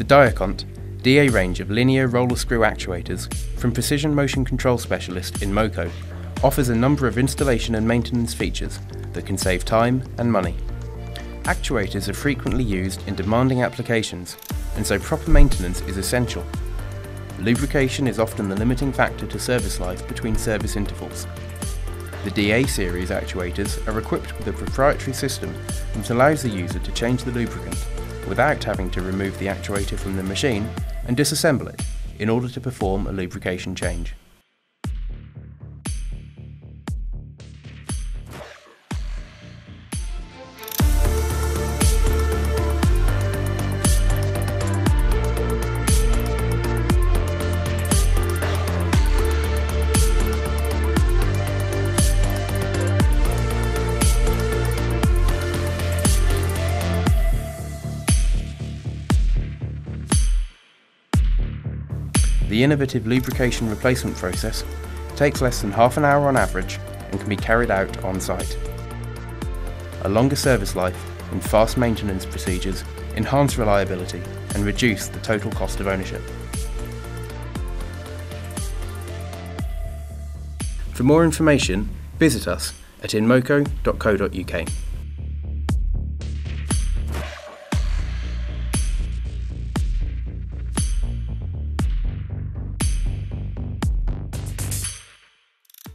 The Diakont DA range of linear roller screw actuators from Precision Motion Control Specialist INMOCO offers a number of installation and maintenance features that can save time and money. Actuators are frequently used in demanding applications and so proper maintenance is essential. Lubrication is often the limiting factor to service life between service intervals. The DA series actuators are equipped with a proprietary system that allows the user to change the lubricant without having to remove the actuator from the machine and disassemble it in order to perform a lubrication change. The innovative lubrication replacement process takes less than half an hour on average and can be carried out on site. A longer service life and fast maintenance procedures enhance reliability and reduce the total cost of ownership. For more information, visit us at inmoco.co.uk.